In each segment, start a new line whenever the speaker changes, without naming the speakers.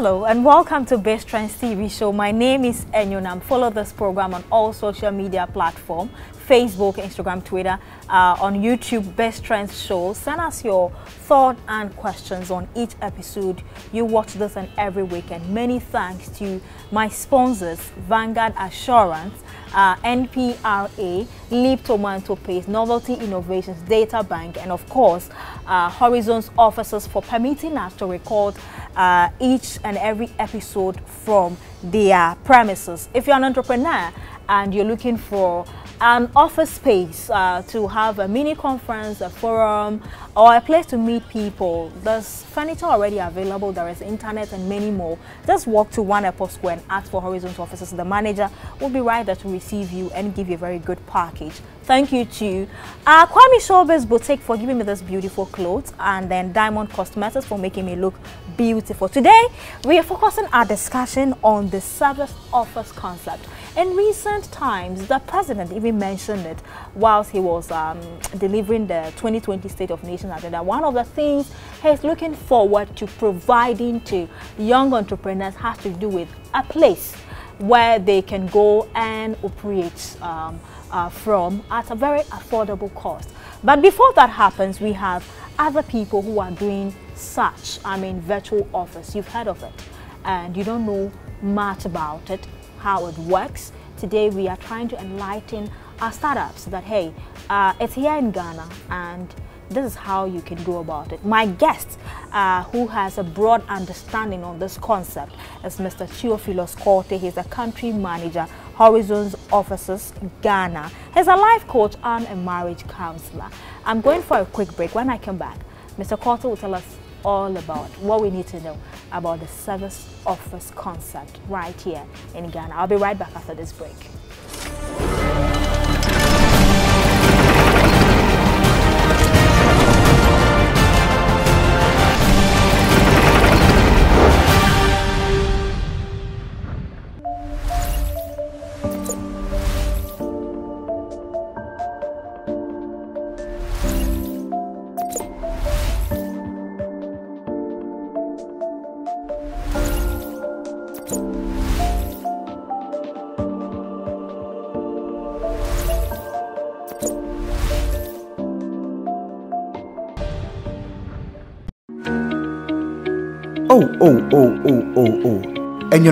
Hello and welcome to Biztrends TV show. My name is Enyonam. Follow this program on all social media platforms, Facebook, Instagram, Twitter, uh, on YouTube, Biztrends Show. Send us your thoughts and questions on each episode. You watch this and every weekend. Many thanks to my sponsors, Vanguard Assurance, uh, NPRA, Leap Tomato Paste, Novelty Innovations, Data Bank, and of course, uh, Horizons Offices for permitting us to record uh, each and every episode from their premises. If you're an entrepreneur and you're looking for an office space uh, to have a mini conference, a forum, or a place to meet people. There's furniture already available, there is internet and many more. Just walk to One Airport Square and ask for Horizons offices. The manager will be right there to receive you and give you a very good package. Thank you to uh, Kwame Showbiz Boutique for giving me this beautiful clothes and then Diamond Cosmetics for making me look beautiful. Today, we are focusing our discussion on the service office concept. In recent times, the president even mentioned it whilst he was um, delivering the 2020 State of Nations agenda. One of the things he's looking forward to providing to young entrepreneurs has to do with a place where they can go and operate um, uh, from at a very affordable cost. But before that happens, we have other people who are doing such, I mean, virtual office. You've heard of it and you don't know much about it how it works. Today we are trying to enlighten our startups that, hey, uh, it's here in Ghana and this is how you can go about it. My guest, uh, who has a broad understanding on this concept, is Mr. Theophilus Quartey. He's a country manager, Horizons Offices, Ghana. He's a life coach and a marriage counselor. I'm going for a quick break. When I come back, Mr. Quartey will tell us all about what we need to know about the service office concept right here in Ghana. I'll be right back after this break.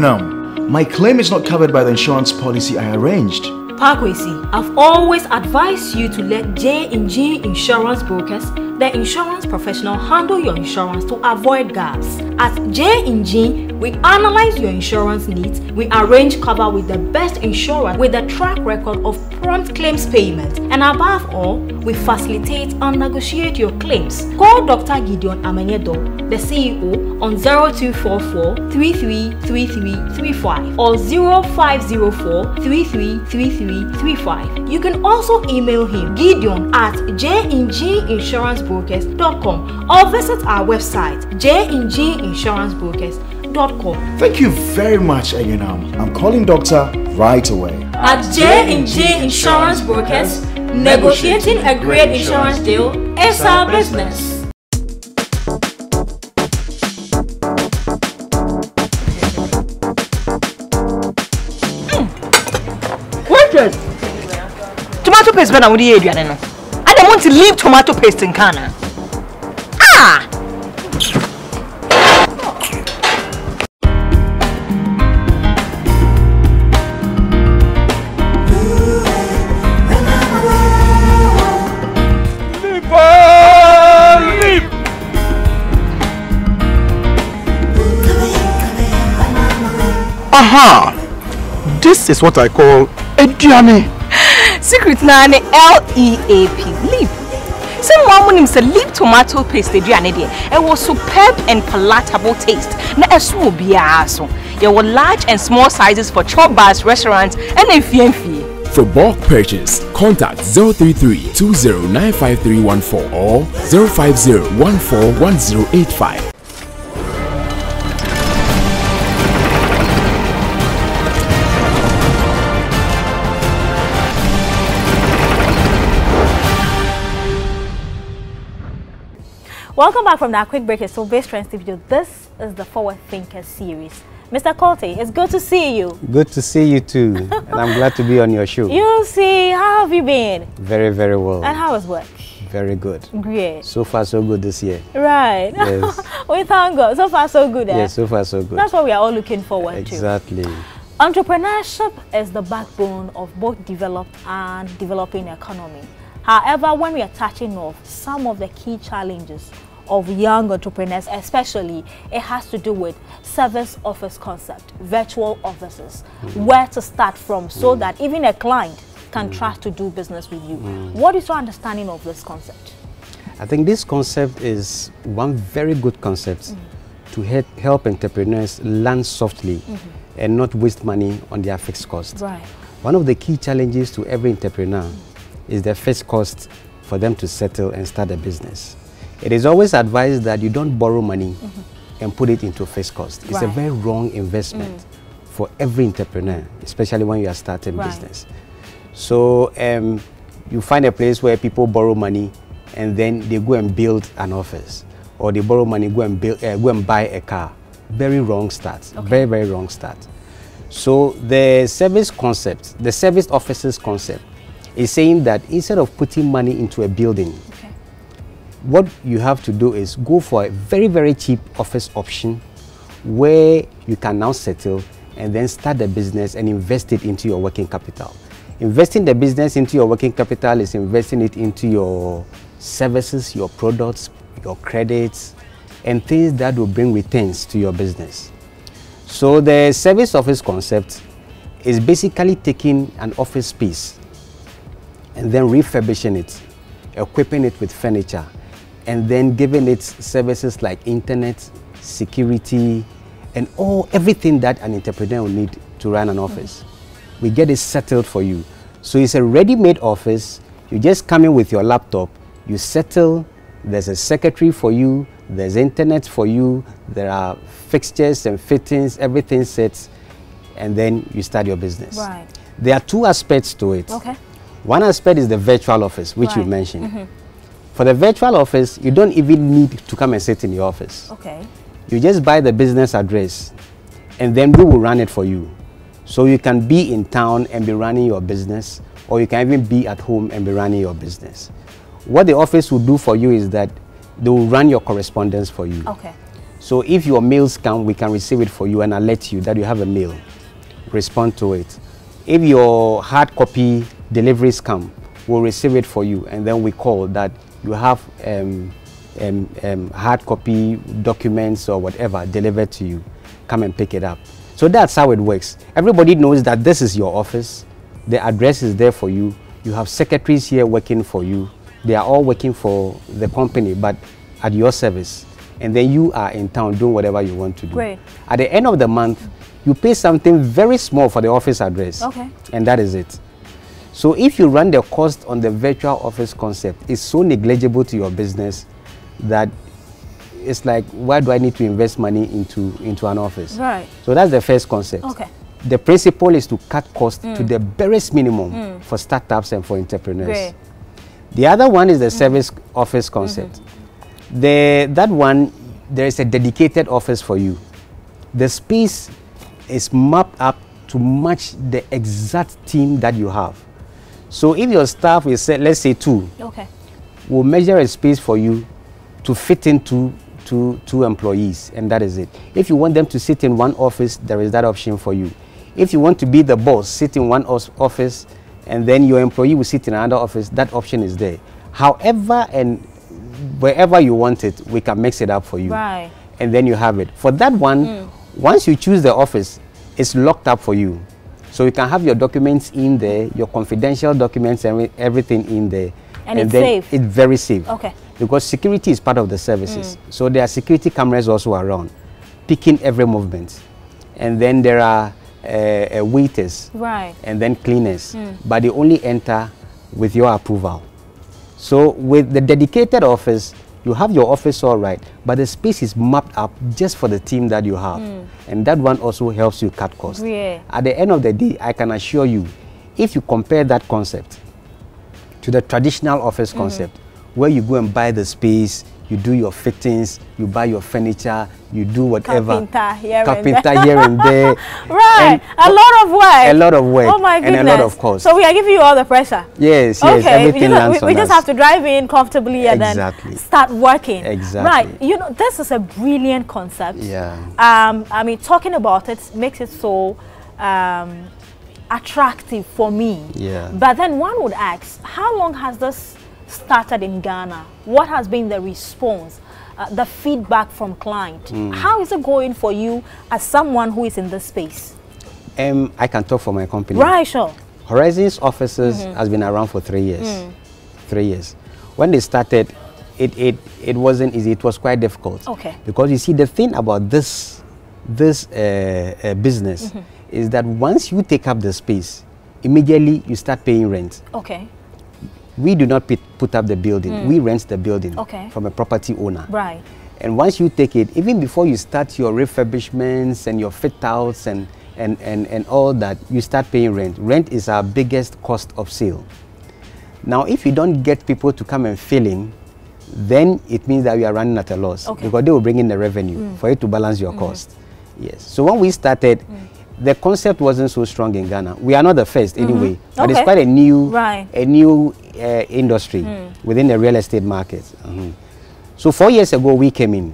Know, my claim is not covered by the insurance policy I arranged.
Parkwesi, I've always advised you to let J&G Insurance Brokers, the insurance professional, handle your insurance to avoid gaps. At J&G, we analyze your insurance needs, we arrange cover with the best insurer with a track record of prompt claims payment, and above all, we facilitate and negotiate your claims. Call Dr. Gideon Amenyedo, the CEO, on 0244 333335 or 0504 333335. You can also email him gideon at jnginsurancebrokers.com or visit our website jnginsurancebrokers.com.
Thank you very much, Enyonam. I'm calling doctor right away.
At J&J Insurance Brokers, negotiating a great insurance deal is our business.
Waitress! Tomato paste na wode yɛ aduane no. Adam want to leave tomato paste in Ghana. Ah!
This is what I call aduane.
Secret na ne L-E-A-P. Leap. Sɛ mo amu nim sɛ leap tomato paste aduane deɛ ɛwɔ superb and palatable taste na ɛso wɔ biara so. Yɛwɔ large and small sizes for chop bars, restaurants ɛna mfiemfie.
For bulk purchase, contact 033 20953114 or 050 141085.
Welcome back from that quick break. It's so Biztrends TV. This is the Forward Thinkers series. Mr. Quartey, it's good to see you.
Good to see you too. and I'm glad to be on your show.
You see, how have you been?
Very, very well.
And how was work?
Very good.
Great.
So far, so good this year.
Right.
Yes.
we thank God. So far, so good. Eh?
Yes, so far, so good.
That's what we are all looking forward to.
Exactly.
Entrepreneurship is the backbone of both developed and developing economy. However, when we are touching off some of the key challenges of young entrepreneurs, especially, it has to do with service office concept, virtual offices, mm. where to start from so mm. that even a client can mm. trust to do business with you. What is your understanding of this concept?
I think this concept is one very good concept to he- help entrepreneurs land softly mm-hmm. and not waste money on their fixed costs.
Right.
One of the key challenges to every entrepreneur is the fixed cost for them to settle and start a business. It is always advised that you don't borrow money and put it into fixed cost. It's a very wrong investment for every entrepreneur, especially when you are starting
Right.
business. So um, you find a place where people borrow money and then they go and build an office, or they borrow money go and build, uh, go and buy a car. Very wrong start. Very very wrong start. So the service concept, the service offices concept, is saying that instead of putting money into a building,
Okay.
What you have to do is go for a very very cheap office option where you can now settle and then start the business and invest it into your working capital. Investing the business into your working capital is investing it into your services your products your credits and things that will bring returns to your business. So the service office concept is basically taking an office space and then refurbishing it, equipping it with furniture, and then giving it services like internet, security, and all everything that an entrepreneur will need to run an office. We get it settled for you. So it's a ready-made office. You just come in with your laptop, you settle, there's a secretary for you, there's internet for you, there are fixtures and fittings, everything sets, and then you start your business.
Right.
There are two aspects to it.
Okay.
One aspect is the virtual office, which you
Right.
mentioned. Mm-hmm. For the virtual office, you don't even need to come and sit in the office.
Okay.
You just buy the business address, and then we will run it for you. So you can be in town and be running your business, or you can even be at home and be running your business. What the office will do for you is that they will run your correspondence for you.
Okay.
So if your mails come, we can receive it for you and alert you that you have a mail. Respond to it. If your hard copy deliveries come, we'll receive it for you and then we call that you have um, um, um, hard copy documents or whatever delivered to you. Come and pick it up. So that's how it works. Everybody knows that this is your office. The address is there for you. You have secretaries here working for you. They are all working for the company, but at your service. And then you are in town doing whatever you want to do.
Great.
At the end of the month, you pay something very small for the office address.
Okay.
And that is it. So if you run the cost on the virtual office concept, it's so negligible to your business that it's like, why do I need to invest money into, into an office?
Right.
So that's the first concept.
Okay.
The principle is to cut costs to mm. the barest minimum mm. for startups and for entrepreneurs.
Great.
The other one is the mm. service office concept. Mm-hmm. The, that one, there is a dedicated office for you. The space is mapped up to match the exact team that you have. So if your staff is, let's say, two,
Okay.
we'll measure a space for you to fit into two, two employees, and that is it. If you want them to sit in one office, there is that option for you. If you want to be the boss, sit in one office, and then your employee will sit in another office, that option is there. However, and wherever you want it, we can mix it up for you.
Right.
And then you have it. For that one, mm. once you choose the office, it's locked up for you. So you can have your documents in there, your confidential documents and everything in there.
And it's
then
safe?
It's very safe.
Okay.
Because security is part of the services. So there are security cameras also around, picking every movement. And then there are uh, uh, waiters
Right.
and then cleaners, but they only enter with your approval. So with the dedicated office, you have your office all right, but the space is mapped up just for the team that you have. Hmm. And that one also helps you cut costs.
Yeah.
At the end of the day, I can assure you, if you compare that concept to the traditional office hmm. concept, where you go and buy the space, you do your fittings, you buy your furniture, you do whatever.
Carpenter here and there.
here and there.
Right,
And
a lot of work.
A lot of work.
Oh my goodness.
And a lot of cost.
So we are giving you all the pressure.
yes, yes,
okay,
everything
you know,
lands
we, we just
us.
have to drive in comfortably and
Exactly.
then start working.
Exactly.
Right. You know, this is a brilliant concept.
Yeah.
Um, I mean, talking about it makes it so um, attractive for me.
Yeah.
But then one would ask, how long has this started in Ghana? What has been the response? Uh, the feedback from client.
Hmm.
How is it going for you as someone who is in this space?
Um, I can talk for my company.
Right, sure.
Horizons offices
Mm-hmm.
has been around for three years.
Mm.
Three years. When they started, it, it, it wasn't easy. It was quite difficult.
Okay.
Because you see, the thing about this, this uh, uh, business
Mm-hmm.
is that once you take up the space, immediately you start paying rent.
Okay.
We do not put, put up the building. Hmm. We rent the building
Mm. Okay.
from a property owner.
Right.
And once you take it, even before you start your refurbishments and your fit outs and, and, and, and all that, you start paying rent. Rent is our biggest cost of sale. Now, if you don't get people to come and fill in, then it means that we are running at a loss
Okay.
because they will bring in the revenue hmm. for you to balance your mm-hmm. cost. Yes. So when we started, hmm. The concept wasn't so strong in Ghana. We are not the first anyway, but it's quite a new,
Right.
a new uh, industry within the real estate market. Mhm. So four years ago we came in,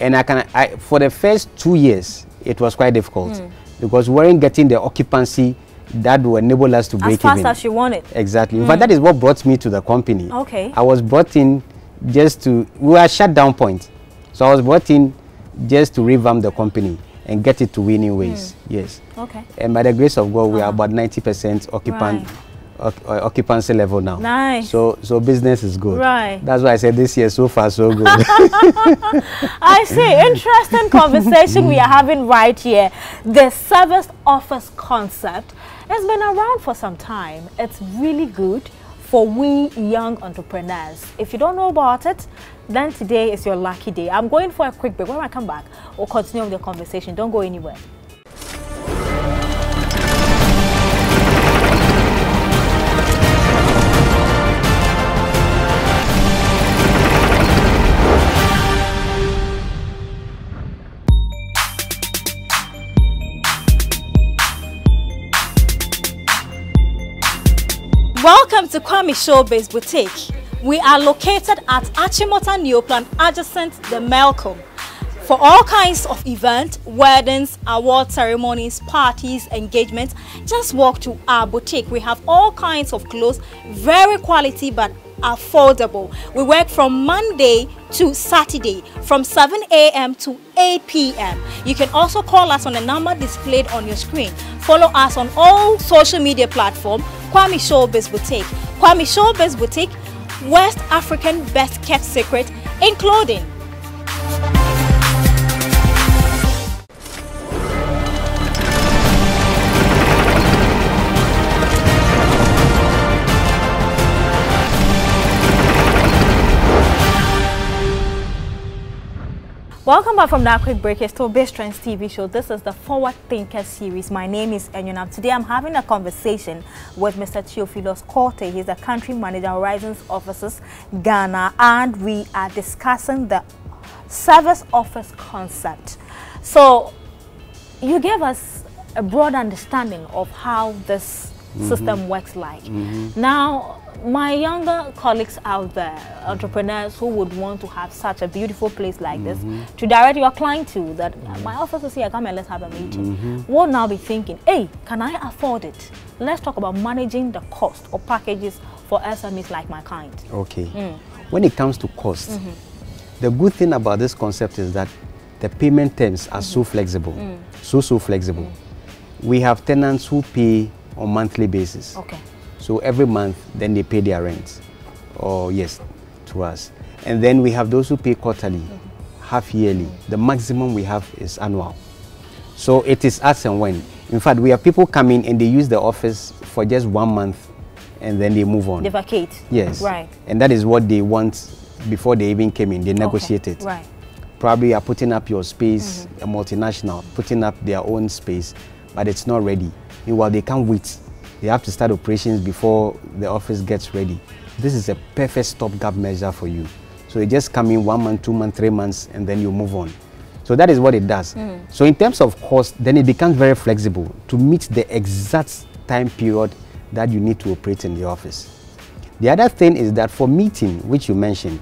and I can I, for the first two years it was quite difficult because we weren't getting the occupancy that will enable us to
As
break
fast
even.
as you want it.
Exactly. In fact, that is what brought me to the company.
Okay.
I was brought in just to we were at shutdown point, so I was brought in just to revamp the company and get it to winning ways. Yes.
Okay.
And by the grace of God, we are about 90% occupant,
Uh-huh. Right.
oc- uh, occupancy level now.
Nice.
So, so business is good.
Right.
That's why I said this year so far so good.
I see. Interesting conversation we are having right here. The service office concept has been around for some time. It's really good for we young entrepreneurs. If you don't know about it, then today is your lucky day. I'm going for a quick break. When I come back, we'll continue the conversation. Don't go anywhere. Welcome to Kwame Showbiz Boutique. We are located at Achimota Neoplan adjacent the Malcolm. For all kinds of events, weddings, award ceremonies, parties, engagements, just walk to our boutique. We have all kinds of clothes, very quality but affordable. We work from Monday to Saturday from 7 a.m. to 8 p.m. You can also call us on the number displayed on your screen. Follow us on all social media platforms, Kwame Showbiz Boutique. Kwame Showbiz Boutique, West African best kept secret in clothing. Welcome back from that quick break. It's still Biztrends TV show. This is the Forward Thinker series. My name is Enyonam. Today I'm having a conversation with Mr. Theophilus Quartey. He's the country manager, Horizons Offices, Ghana, and we are discussing the service office concept. So, you gave us a broad understanding of how this mm-hmm. system works like. Mm-hmm. Now, my younger colleagues out there, entrepreneurs who would want to have such a beautiful place like this, to direct your client to that my office is here, come and let's have a meeting, will now be thinking, hey, can I afford it? Let's talk about managing the cost or packages for SMEs like my kind.
okay.
Mm.
When it comes to cost,
Mm-hmm.
the good thing about this concept is that the payment terms are
Mm-hmm.
so flexible,
Mm.
so so flexible. We have tenants who pay on monthly basis.
Okay.
So every month, then they pay their rent, or yes, to us. And then we have those who pay quarterly, half yearly. The maximum we have is annual. So it is as and when. In fact, we have people coming and they use the office for just one month, and then they move on.
They vacate.
yes.
Right.
And that is what they want before they even came in. They negotiate it
Right.
probably are putting up your space, mm-hmm. a multinational, putting up their own space, but it's not ready. Meanwhile, they can't wait. They have to start operations before the office gets ready. This is a perfect stopgap measure for you. So you just come in one month, two months, three months, and then you move on. So that is what it does. Hmm. So in terms of cost, then it becomes very flexible to meet the exact time period that you need to operate in the office. The other thing is that for meeting, which you mentioned,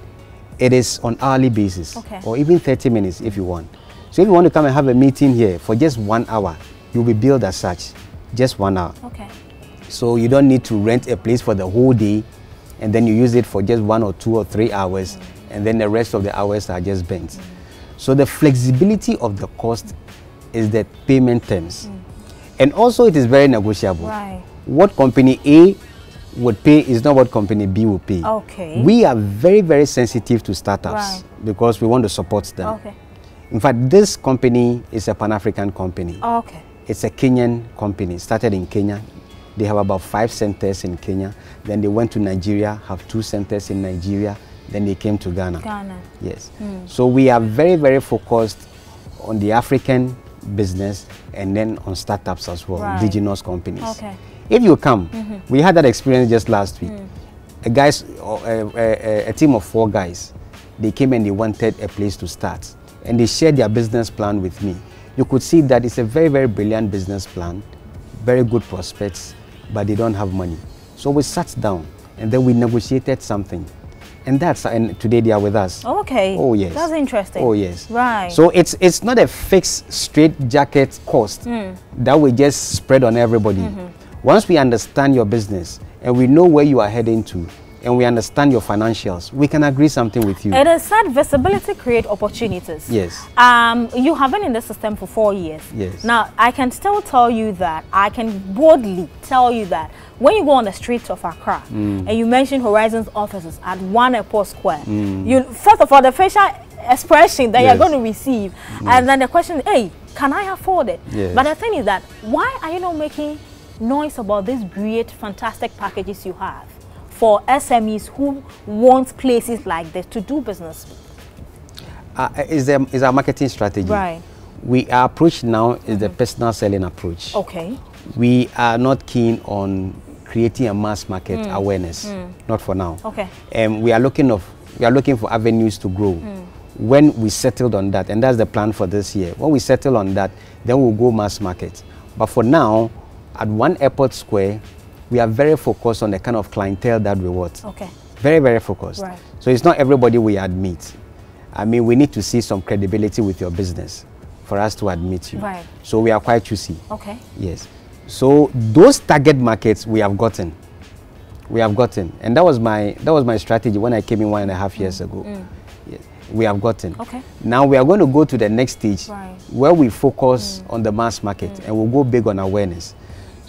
it is on hourly basis
Okay.
or even 30 minutes if you want. So if you want to come and have a meeting here for just one hour, you'll be billed as such, just one hour.
Okay.
So you don't need to rent a place for the whole day and then you use it for just one or two or three hours and then the rest of the hours are just bent. So the flexibility of the cost is the payment terms. Mm. And also it is very negotiable.
Right.
What company A would pay is not what company B will pay.
Okay.
We are very, very sensitive to startups
Right.
because we want to support them.
Okay.
In fact, this company is a Pan-African company.
Okay.
It's a Kenyan company, started in Kenya. They have about five centers in Kenya. Then they went to Nigeria, have two centers in Nigeria. Then they came to Ghana.
Ghana.
Yes. Hmm. So we are very, very focused on the African business and then on startups as well,
Right.
indigenous companies.
Okay.
If you come, mm-hmm. we had that experience just last week. Hmm. A guys, a, a, a team of four guys, they came and they wanted a place to start, and they shared their business plan with me. You could see that it's a very, very brilliant business plan, very good prospects, but they don't have money. So we sat down and then we negotiated something, and that's and today they are with us.
Okay.
Oh yes.
That's interesting.
Oh yes.
Right.
So it's it's not a fixed straight jacket cost
Hmm.
that we just spread on everybody.
Mm-hmm.
Once we understand your business and we know where you are heading to and we understand your financials, we can agree something with you.
It is said visibility create opportunities.
Yes.
Um, you have been in the system for four years.
Yes.
Now, I can still tell you that, I can boldly tell you that when you go on the streets of Accra
Mm.
and you mention Horizons offices at one airport square, you first of all, the facial expression that
Mm. Yes. Mm.
you're going to receive, and then the question, hey, can I afford it?
Yes.
But the thing is that, why are you not making noise about these great, fantastic packages you have for SMEs who want places like this to do business?
Uh, is, a, is our marketing strategy.
Right.
We, our approach now is the personal selling approach.
Okay.
We are not keen on creating a mass market awareness. Not for now.
Mm. Okay.
And we are looking of we are looking for avenues to grow.
Mm.
When we settled on that, and that's the plan for this year. When we settle on that, then we'll go mass market. But for now, at one airport square, we are very focused on the kind of clientele that we want.
Okay.
Very, very focused.
Right.
So it's not everybody we admit. I mean, we need to see some credibility with your business for us to admit you.
Right.
So we are quite choosy.
Okay.
Yes. So those target markets we have gotten. We have gotten. And that was my that was my strategy when I came in one and a half years ago. Yes. We have gotten.
Mm. Okay.
Now we are going to go to the next stage
Right. Mm.
where we focus on the mass market and we'll go big on awareness.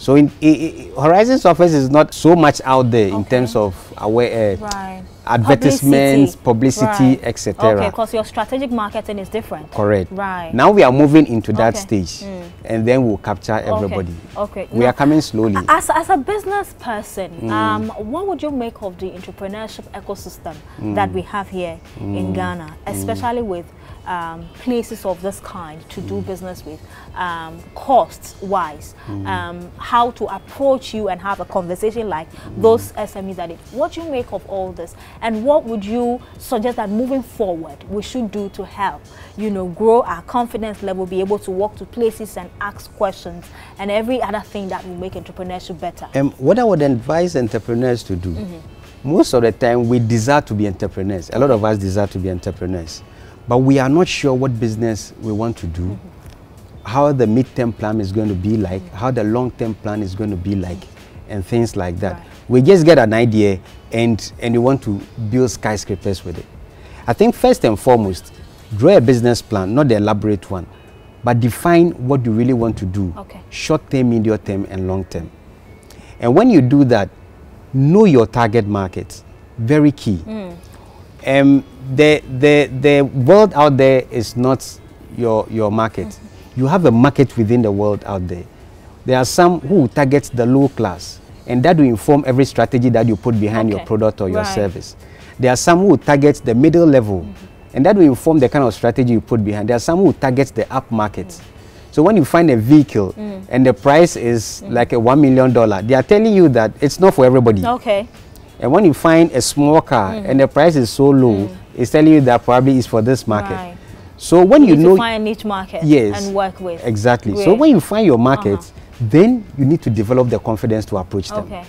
So in, i- i- Horizons office is not so much out there in terms of aware, uh,
Right.
advertisements, publicity, etc.
Okay, because your strategic marketing is different.
Correct.
Right.
Now we are moving into that
Okay.
stage, and then we'll capture everybody.
Okay. okay.
We
Now,
are coming slowly.
As, as a business person,
Mm.
um, what would you make of the entrepreneurship ecosystem that
Mm.
we have here in Ghana, especially with um, places of this kind to do
Mm.
business with, um, costs wise,
Mm.
um, how to approach you and have a conversation like those SMEs that it. What do you make of all this, and what would you suggest that moving forward we should do to help, you know, grow our confidence level, be able to walk to places and ask questions, and every other thing that will make entrepreneurship better.
Um, what I would advise entrepreneurs to do,
Mm-hmm.
most of the time we desire to be entrepreneurs. A lot of us desire to be entrepreneurs, but we are not sure what business we want to do,
Mm-hmm.
how the mid-term plan is going to be like, how the long-term plan is going to be like, and things like that.
Right.
We just get an idea and and we want to build skyscrapers with it. I think first and foremost, draw a business plan, not the elaborate one, but define what you really want to do,
Okay.
short term, medium term, and long term. And when you do that, know your target market. Very key. Um, the, the, the world out there is not your, your market.
Mm-hmm.
You have a market within the world out there. There are some who target the low class, and that will inform every strategy that you put behind your product or your
Right.
service. There are some who target the middle level, mm-hmm. and that will inform the kind of strategy you put behind. There are some who target the up market. Mm. So when you find a vehicle mm. and the price is mm. like a one million dollar, they are telling you that it's not for everybody.
Okay.
And when you find a small car and the price is so low, it's telling you that probably it's for this market.
Right.
So when you,
need
know
find a niche market
Yes.
and work with.
exactly, so when you find your market,
Uh-huh.
then you need to develop the confidence to approach them.
Okay.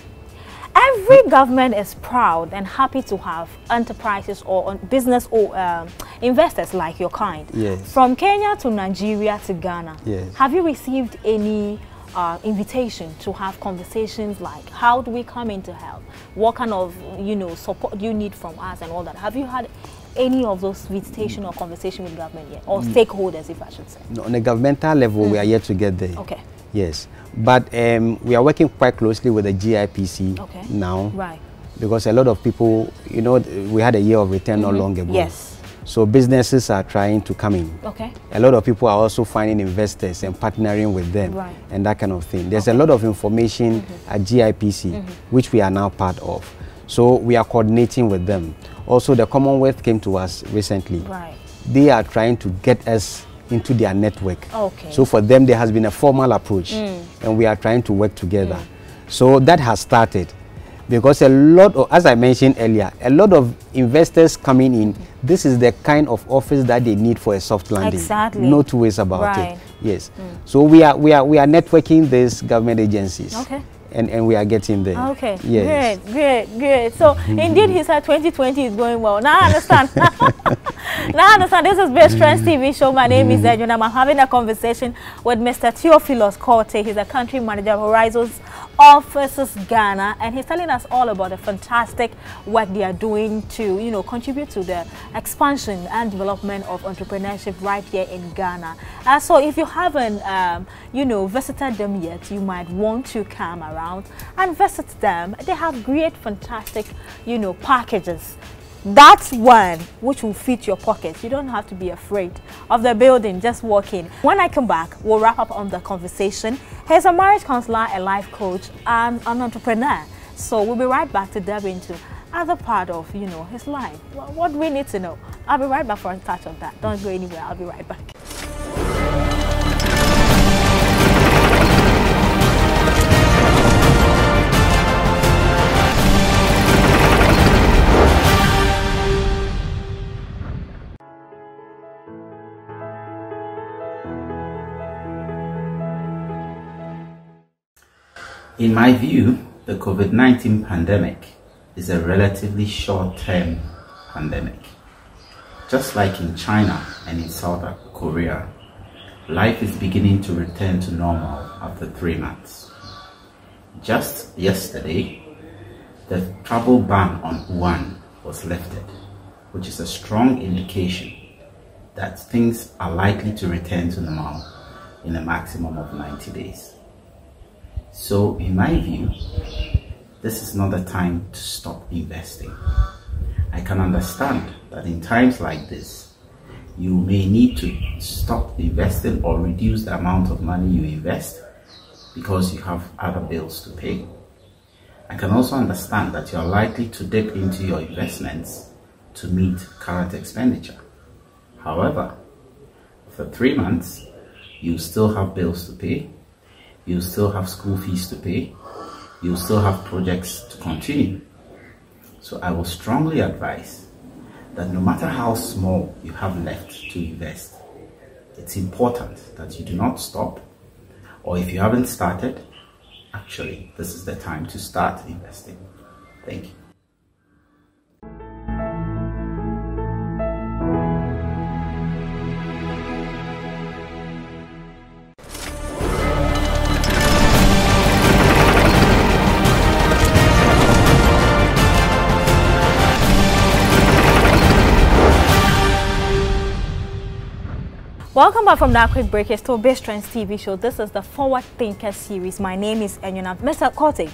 Every government is proud and happy to have enterprises or business or um, investors like your kind.
Yes.
From Kenya to Nigeria to Ghana.
Yes.
Have you received any uh, invitation to have conversations like how do we come in to help? What kind of you know support do you need from us and all that? Have you had any of those visitation or conversation with government yet, or stakeholders, if I should say?
No, On a governmental level, we are yet to get there.
Mm. Okay.
Yes, but um, we are working quite closely with the GIPC
Okay.
now.
Right.
because a lot of people, you know, we had a year of return not long ago.
Mm-hmm. Yes.
So businesses are trying to come in.
Okay.
A lot of people are also finding investors and partnering with them
Right.
And that kind of thing. There's a lot of information mm-hmm. at GIPC, mm-hmm. which we are now part of. So we are coordinating with them. Also, the Commonwealth came to us recently.
Right.
They are trying to get us into their network.
Okay. Mm.
So for them, there has been a formal approach, mm. and we are trying to work together. Mm. So that has started, because a lot of, as I mentioned earlier, a lot of investors coming in. This is the kind of office that they need for a soft landing.
Exactly.
No two ways about
Right. Mm.
it. Yes. So we are we are we are networking these government agencies.
Okay.
And and we are getting there.
Okay,
Yes.
great, great, great. So indeed, he said 2020 is going well. Now I understand. now I understand. This is Biztrends TV show. My name is Enyonam. I'm having a conversation with Mr. Theophilus Quartey. He's a country manager of Horizons Offices Ghana, and he's telling us all about the fantastic work they are doing to, you know, contribute to the expansion and development of entrepreneurship right here in Ghana. Uh, so if you haven't, um, you know, visited them yet, you might want to come around and visit them. They have great, fantastic, you know, packages. That's one which will fit your pocket. You don't have to be afraid of the building. Just walk in. When I come back, we'll wrap up on the conversation. He's a marriage counselor, a life coach, and an entrepreneur. So we'll be right back to delve into other part of you know his life. Wha- What we need to know. I'll be right back for a touch of that. Don't go anywhere. I'll be right back.
In my view, the COVID 19 pandemic is a relatively short term pandemic. Just like in China and in South Korea, life is beginning to return to normal after three months. Just yesterday, the travel ban on Wuhan was lifted, which is a strong indication that things are likely to return to normal in a maximum of 90 days. So, in my view, this is not the time to stop investing. I can understand that in times like this, you may need to stop investing or reduce the amount of money you invest because you have other bills to pay. I can also understand that you are likely to dip into your investments to meet current expenditure. However, for three months, you still have bills to pay, you still have school fees to pay, you still have projects to continue. So I will strongly advise that no matter how small you have left to invest, it's important that you do not stop, or if you haven't started, actually, this is the time to start investing. Thank you.
Welcome back from that quick break. It's to Biztrends TV show. This is the Forward Thinker series. My name is Enyonam. Mr. Quartey,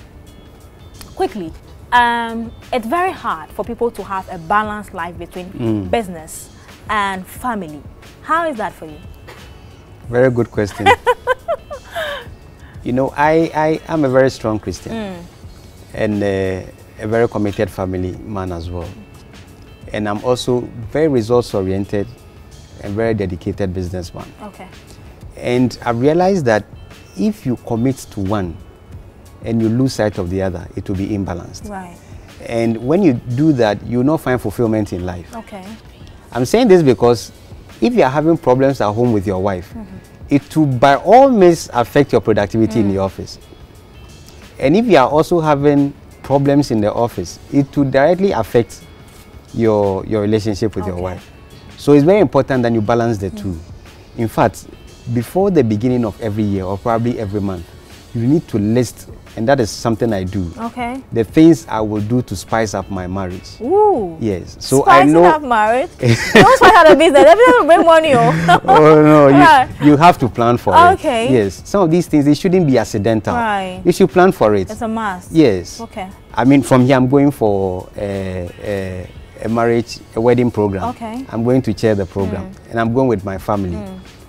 quickly, um, it's very hard for people to have a balanced life between business and family. How is that for you?
Very good question. you know, I, I am a very strong Christian and uh, a very committed family man as well. And I'm also very results and very dedicated businessman.
Okay.
And I realized that if you commit to one and you lose sight of the other, it will be imbalanced.
Right.
And when you do that, you will not find fulfillment in life.
Okay.
I'm saying this because if you are having problems at home with your wife,
Mm-hmm.
it will by all means affect your productivity in the
Mm.
office. And if you are also having problems in the office, it will directly affect your your relationship with your wife. So it's very important that you balance the two. In fact, before the beginning of every year or probably every month, you need to list, and that is something I do.
Okay.
The things I will do to spice up my marriage.
Ooh.
Yes. So I know.
up marriage. Don't spice up the business. Everything will bring money. Oh.
oh no,
Right.
you, you have to plan for
Okay.
it. Okay. Yes. Some of these things they shouldn't be accidental.
Right.
You should plan for it.
It's a must.
yes.
Okay.
I mean, from here I'm going for a, a, a marriage, a wedding program.
Okay. Mm.
I'm going to chair the program, and I'm going with my family.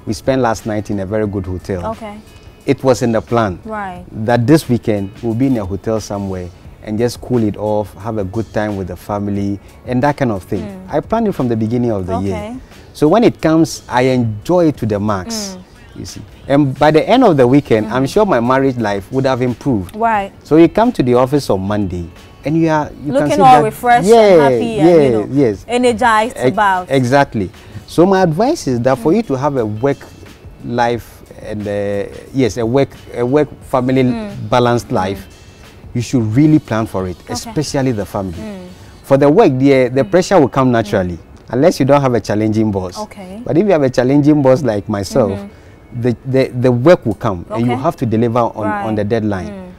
We spent last night in a very good hotel.
Okay.
It was in the plan
Right.
that this weekend we'll be in a hotel somewhere and just cool it off, have a good time with the family, and that kind of thing. I planned it from the beginning of the
Mm. Okay.
year. So when it comes, I enjoy it to the max.
Mm.
You see, and by the end of the weekend, I'm sure my marriage life would have improved.
Right.
So you come to the office on Monday, and you are you can
Looking
see
all
that-
refreshed
yeah,
and happy
yeah,
and you know,
yes,
energized
Ex-
about.
Exactly. So my advice is that
Mm.
for you to have a work life and uh, yes, a work a work family
Mm.
balanced life, you should really plan for it, especially the family. For the work, the the pressure will come naturally. Unless you don't have a challenging boss.
Mm. Okay.
But if you have a challenging boss like myself, the, the, the work will come and you have to deliver on, on
Right. Mm.
the deadline.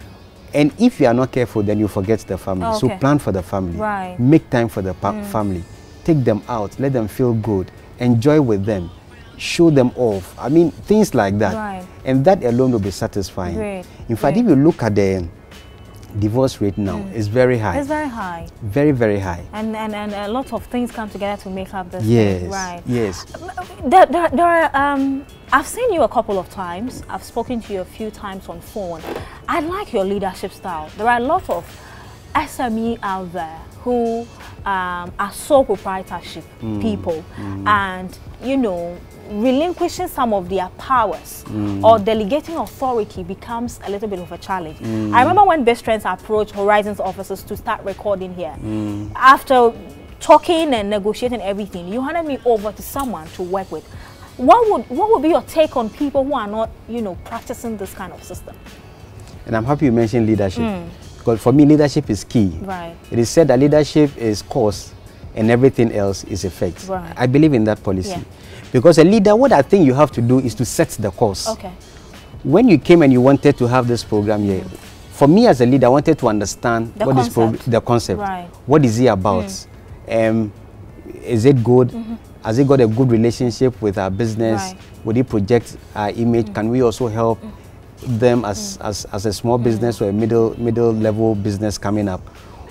And if you are not careful, then you forget the family. So
Okay.
plan for the family.
Right.
Make time for the pa- mm. family. Take them out. Let them feel good. Enjoy with them. Show them off. I mean, things like that.
Right.
And that alone will be satisfying.
Great,
In fact,
great.
if you look at the divorce rate now, is very high.
It's very high.
very, very high.
And, and, and a lot of things come together to make up this.
Yes.
thing. Right.
Yes.
There, there, there are, um, I've seen you a couple of times. I've spoken to you a few times on phone. I like your leadership style. There are a lot of SME out there who um, are sole proprietorship mm. people mm. and, you know, relinquishing some of their powers mm. or delegating authority becomes a little bit of a challenge. I remember when Biztrends approached Horizons Offices to start recording here. After talking and negotiating everything, you handed me over to someone to work with. What would what would be your take on people who are not, you know, practicing this kind of system?
And I'm happy you mentioned leadership. Because for me, leadership is key.
Hmm. Right.
It is said that leadership is cause and everything else is effect.
Right.
I believe in that policy.
Yeah.
Because a leader, what I think you have to do is to set the course.
Okay.
When you came and you wanted to have this program here, for me as a leader, I wanted to understand
The
what this pro- the concept.
Right.
What is it about? Um, is it good? Has it got a good relationship with our business?
Right.
Would it project our image? Can we also help them as, as, as a small mm. business or a middle middle level business coming up?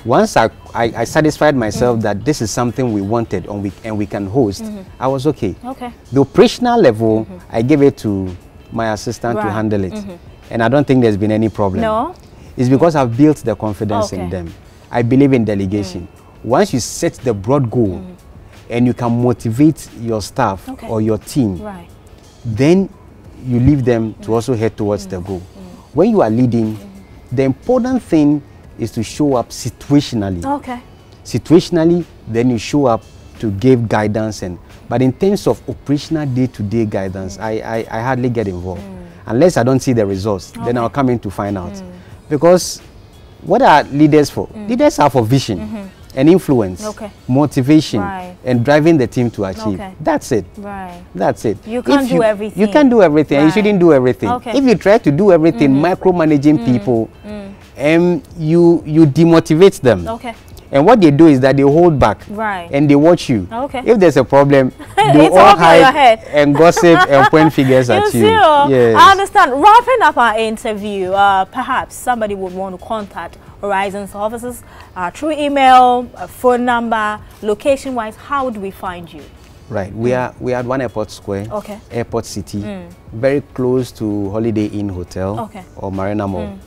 Once I, I, I satisfied myself mm. that this is something we wanted and we, and we can host, mm-hmm. I was okay.
Okay.
The operational level, mm-hmm. I gave it to my assistant to handle it. Mm-hmm. And I don't think there's been any problem.
No?
It's because I've built the confidence
Okay.
in them. I believe in delegation. Mm. Once you set the broad goal and you can motivate your staff
Okay.
or your team,
Right.
then you leave them to mm. also head towards the mm. goal. Mm. When you are leading, the important thing is to show up situationally.
Okay.
situationally then you show up to give guidance and but in terms of operational day-to-day guidance I, I i hardly get involved. Unless i don't see the results then i'll come in to find out. Because what are leaders for? Leaders are for vision mm-hmm. And influence
Okay.
motivation
Right.
and driving the team to achieve
Okay.
that's it
Right.
that's it.
You can't do everything.
You can't do everything. and You shouldn't do everything.
Okay.
If you try to do everything, micromanaging people, um, you you demotivate them.
Okay.
And what they do is that they hold back.
Right.
And they watch you.
Okay.
If there's a problem, they all hide and gossip and point fingers
You
at you.
oh,
Yes.
I understand. Wrapping up our interview, uh, perhaps somebody would want to contact Horizons offices uh, through email, uh, phone number, location-wise. How do we find you?
Right. We are we are at One Airport Square.
Okay. Mm.
Airport City. Very close to Holiday Inn Hotel
Okay.
or Marina Mall.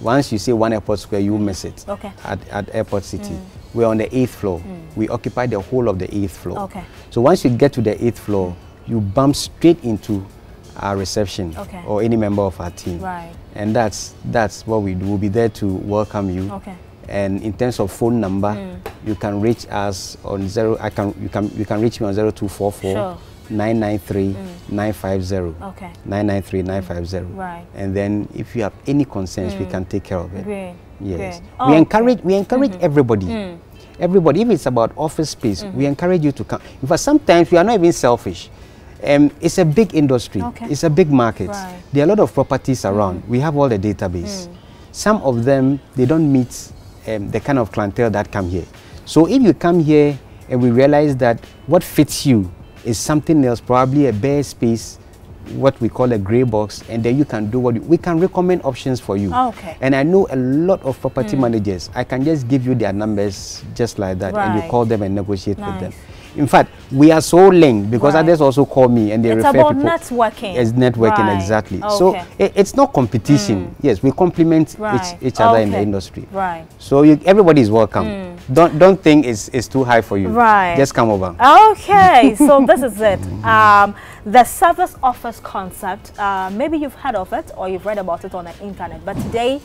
Once you say One Airport Square, you miss it.
Okay.
At, at Airport City. We're on the eighth floor. We occupy the whole of the eighth floor.
Okay.
So once you get to the eighth floor, you bump straight into our reception
Okay.
or any member of our team.
Right.
And that's that's what we do. We'll be there to welcome you.
Okay.
And in terms of phone number, mm. you can reach us on zero. I can you can you can reach me on zero two four four.
Sure.
993 mm. 950
Okay.
993 mm. 950
Right.
and then if you have any concerns we can take care of it
Great.
yes
Great.
we oh,
Okay.
encourage we encourage everybody everybody if it's about office space we mm-hmm. encourage you to come in fact sometimes we are not even selfish um, it's a big industry.
Okay.
it's a big market.
Right.
there are a lot of properties around. We have all the database. Some of them they don't meet um, the kind of clientele that come here. So if you come here and we realize that what fits you is something else probably a bare space what we call a gray box and then you can do what you, we can recommend options for you.
Okay.
and i know a lot of property managers. I can just give you their numbers just like that and you call them and negotiate with them.
Nice.
In fact we are so linked because
Right.
others also call me and they
It's
refer people It's about
networking.
it's networking
Right.
exactly so it, it's not competition yes we complement
Right.
each, each other in the industry
Right.
so you, everybody is welcome don't don't think it's, it's too high for you
Right.
just come over
Okay, so this is it. Um, the service office concept, uh, maybe you've heard of it or you've read about it on the internet, but today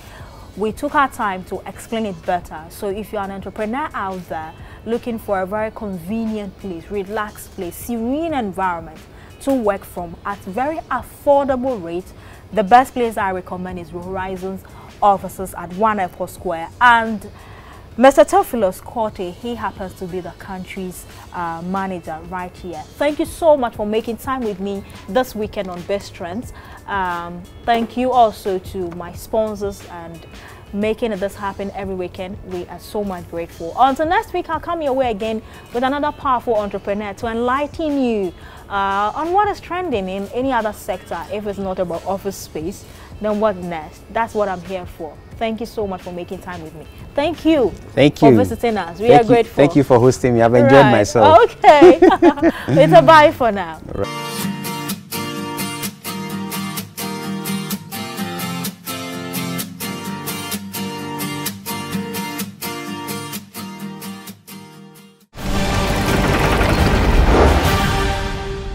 we took our time to explain it better. So if you're an entrepreneur out there looking for a very convenient place, relaxed place, serene environment to work from at very affordable rates, the best place I recommend is Horizons offices at One Airport Square and Mr. Theophilus Quartey, he happens to be the country's uh, manager right here. Thank you so much for making time with me this weekend on Biztrends. Um, thank you also to my sponsors and making this happen every weekend. We are so much grateful. Until next week, I'll come your way again with another powerful entrepreneur to enlighten you uh, on what is trending in any other sector. If it's not about office space, then what next? That's what I'm here for. Thank you so much for making time with me. Thank you.
Thank you.
For visiting us. We
thank
are
you,
grateful.
thank you for hosting me i've enjoyed
Right.
myself
Okay. it's a bye for now.